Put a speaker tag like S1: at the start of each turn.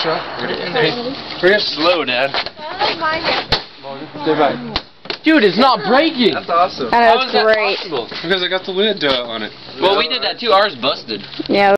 S1: truck.
S2: Chris. slow, Dad.
S1: Say bye. Dude, it's not breaking.
S2: That's awesome.
S3: That
S2: How is was that
S3: great.
S2: possible?
S1: Because I got the lid uh, on it.
S2: Well, we did that too. Ours busted.
S3: Yeah.